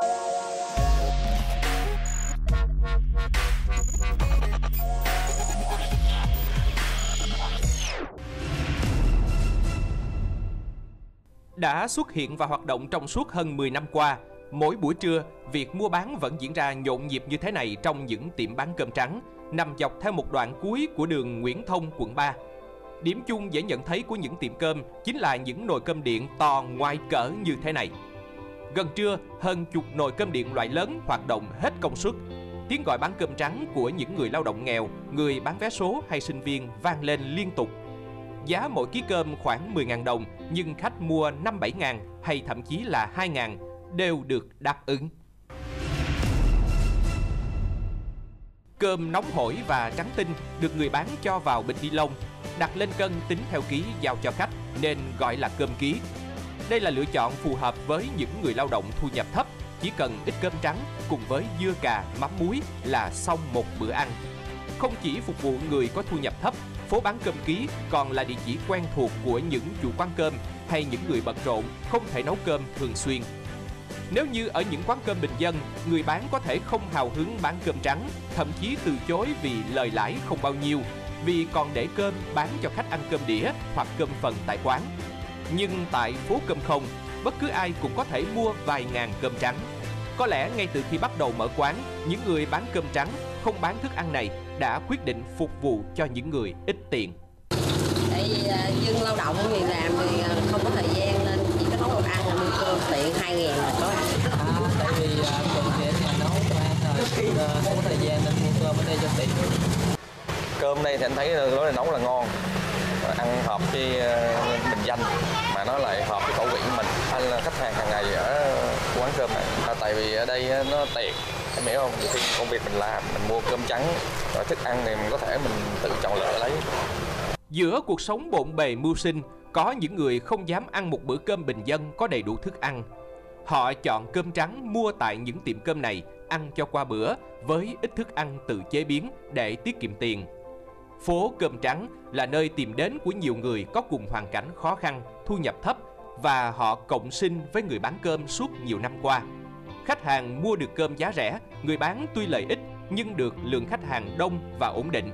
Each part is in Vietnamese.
Đã xuất hiện và hoạt động trong suốt hơn 10 năm qua, mỗi buổi trưa, việc mua bán vẫn diễn ra nhộn nhịp như thế này trong những tiệm bán cơm trắng, nằm dọc theo một đoạn cuối của đường Nguyễn Thông, quận 3. Điểm chung dễ nhận thấy của những tiệm cơm chính là những nồi cơm điện to ngoài cỡ như thế này. Gần trưa, hơn chục nồi cơm điện loại lớn hoạt động hết công suất. Tiếng gọi bán cơm trắng của những người lao động nghèo, người bán vé số hay sinh viên vang lên liên tục. Giá mỗi ký cơm khoảng 10.000 đồng, nhưng khách mua 5-7 ngàn hay thậm chí là 2 ngàn đều được đáp ứng. Cơm nóng hổi và trắng tinh được người bán cho vào bịch ni lông, đặt lên cân tính theo ký giao cho khách nên gọi là cơm ký. Đây là lựa chọn phù hợp với những người lao động thu nhập thấp, chỉ cần ít cơm trắng cùng với dưa cà, mắm muối là xong một bữa ăn. Không chỉ phục vụ người có thu nhập thấp, phố bán cơm ký còn là địa chỉ quen thuộc của những chủ quán cơm hay những người bận rộn không thể nấu cơm thường xuyên. Nếu như ở những quán cơm bình dân, người bán có thể không hào hứng bán cơm trắng, thậm chí từ chối vì lời lãi không bao nhiêu, vì còn để cơm bán cho khách ăn cơm đĩa hoặc cơm phần tại quán. Nhưng tại phố cơm không, bất cứ ai cũng có thể mua vài ngàn cơm trắng. Có lẽ ngay từ khi bắt đầu mở quán, những người bán cơm trắng không bán thức ăn này đã quyết định phục vụ cho những người ít tiền. tại vì à, dân lao động thì làm thì à, không có thời gian nên chỉ có nấu đồ ăn là mua cơm tiện hai ngàn là có ăn À, tại vì à, thuận tiện mà nấu cho ăn rồi Ờ, không có thời gian nên mua cơm ở đây cho tiện cơm đây thì anh thấy là nấu là ngon ăn hợp với danh mà nó lại hợp với khẩu vị của mình. Anh là khách hàng hàng ngày ở quán cơm này. À, tại vì ở đây nó tiện. Em hiểu không? Khi công việc mình làm mình mua cơm trắng rồi thức ăn thì mình có thể mình tự chọn lựa lấy. Giữa cuộc sống bộn bề mưu sinh, có những người không dám ăn một bữa cơm bình dân có đầy đủ thức ăn. Họ chọn cơm trắng mua tại những tiệm cơm này ăn cho qua bữa với ít thức ăn tự chế biến để tiết kiệm tiền. Phố cơm trắng là nơi tìm đến của nhiều người có cùng hoàn cảnh khó khăn, thu nhập thấp và họ cộng sinh với người bán cơm suốt nhiều năm qua. Khách hàng mua được cơm giá rẻ, người bán tuy lợi ích nhưng được lượng khách hàng đông và ổn định.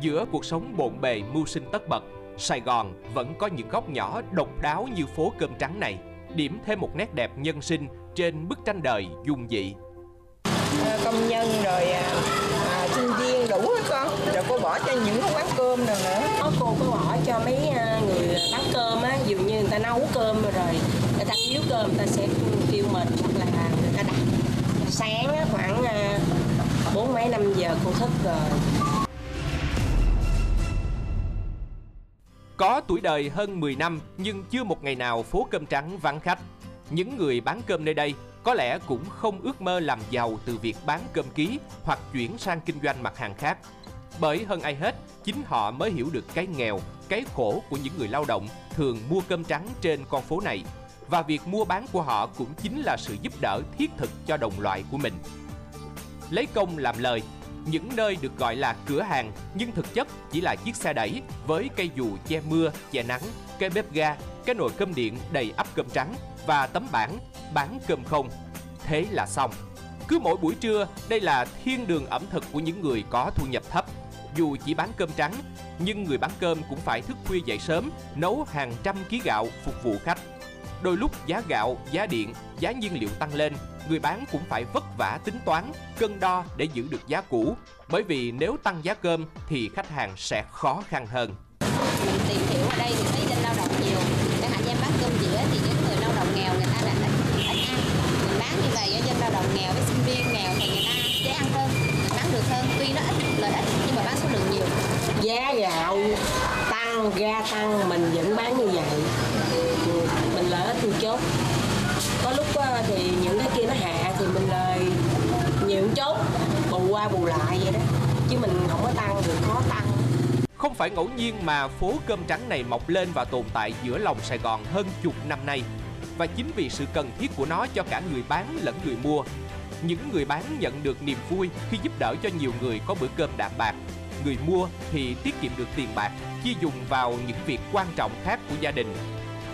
Giữa cuộc sống bộn bề mưu sinh tất bật, Sài Gòn vẫn có những góc nhỏ độc đáo như phố cơm trắng này, điểm thêm một nét đẹp nhân sinh trên bức tranh đời dung dị. Công nhân rồi à, sinh viên đủ hết con. Rồi cô bỏ cho những cái quán cơm rồi nữa. Có cô có bỏ cho mấy à, người bán cơm á dù như người ta nấu cơm rồi người ta thiếu cơm người ta sẽ kêu mình hoặc là người ta đặt. Sáng á, khoảng à, bốn mấy năm giờ cô thức rồi. Có tuổi đời hơn 10 năm nhưng chưa một ngày nào phố cơm trắng vắng khách. Những người bán cơm nơi đây có lẽ cũng không ước mơ làm giàu từ việc bán cơm ký hoặc chuyển sang kinh doanh mặt hàng khác. Bởi hơn ai hết, chính họ mới hiểu được cái nghèo, cái khổ của những người lao động thường mua cơm trắng trên con phố này. Và việc mua bán của họ cũng chính là sự giúp đỡ thiết thực cho đồng loại của mình. Lấy công làm lời, những nơi được gọi là cửa hàng nhưng thực chất chỉ là chiếc xe đẩy với cây dù che mưa, che nắng, cây bếp ga, cái nồi cơm điện đầy ắp cơm trắng và tấm bảng bán cơm không. Thế là xong. Cứ mỗi buổi trưa, đây là thiên đường ẩm thực của những người có thu nhập thấp. Dù chỉ bán cơm trắng, nhưng người bán cơm cũng phải thức khuya dậy sớm, nấu hàng trăm ký gạo phục vụ khách. Đôi lúc giá gạo, giá điện, giá nhiên liệu tăng lên, người bán cũng phải vất vả tính toán, cân đo để giữ được giá cũ. Bởi vì nếu tăng giá cơm thì khách hàng sẽ khó khăn hơn. mình tìm hiểu ở đây thì thấy dân lao động nhiều chẳng hạn như em bán cơm dĩa thì những người lao động nghèo người ta là ít, ít ăn mình bán như vậy cho dân lao động nghèo với sinh viên nghèo thì người ta dễ ăn hơn bán được hơn. Tuy nó ít lợi ích nhưng mà bán số lượng nhiều. Giá gạo tăng ga tăng mình vẫn bán như vậy. Mình lợi ích thì chốt có lúc á, thì những cái kia nó hạ thì mình lời nhiều chốt bù qua bù lại vậy đó. Chứ mình không có tăng được khó tăng. Không phải ngẫu nhiên mà phố cơm trắng này mọc lên và tồn tại giữa lòng Sài Gòn hơn chục năm nay. Và chính vì sự cần thiết của nó cho cả người bán lẫn người mua. Những người bán nhận được niềm vui khi giúp đỡ cho nhiều người có bữa cơm đạm bạc. Người mua thì tiết kiệm được tiền bạc, chi dùng vào những việc quan trọng khác của gia đình.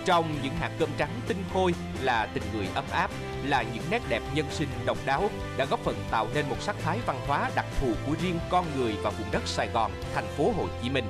Trong những hạt cơm trắng tinh khôi là tình người ấm áp, là những nét đẹp nhân sinh độc đáo đã góp phần tạo nên một sắc thái văn hóa đặc thù của riêng con người và vùng đất Sài Gòn, thành phố Hồ Chí Minh.